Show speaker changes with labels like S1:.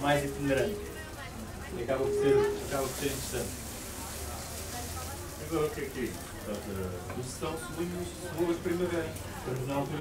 S1: mais itinerante. E acaba por ser, acaba por ser interessante.
S2: Agora o que é que é? Portanto, Doção, cebolinhas, cebolas primavera.
S1: Estamos na altura